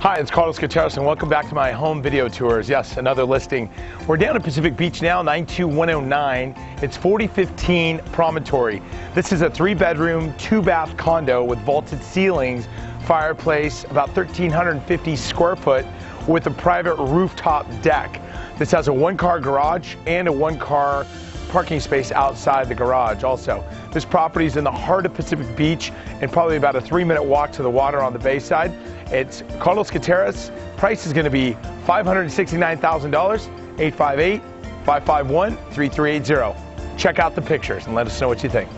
Hi, it's Carlos Gutierrez, and welcome back to my home video tours. Yes, another listing. We're down at Pacific Beach now, 92109. It's 4015 Promontory. This is a three bedroom, two bath condo with vaulted ceilings, fireplace, about 1,350 square foot with a private rooftop deck. This has a one car garage and a one car parking space outside the garage also. This property is in the heart of Pacific Beach and probably about a three minute walk to the water on the bayside. It's Carlos Gutierrez. Price is going to be $569,000, 858 551 3380. Check out the pictures and let us know what you think.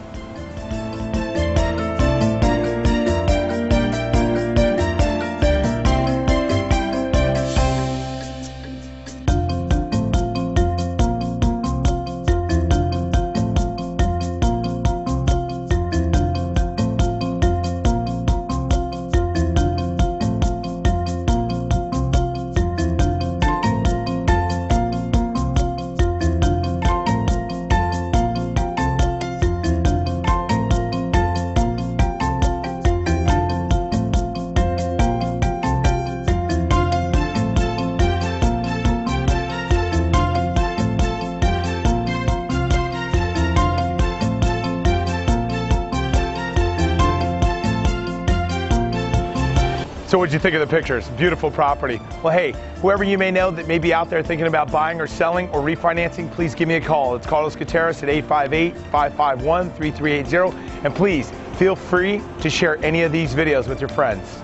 So what'd you think of the pictures? Beautiful property. Well, hey, whoever you may know that may be out there thinking about buying or selling or refinancing, please give me a call. It's Carlos Gutierrez at 858-551-3380. And please feel free to share any of these videos with your friends.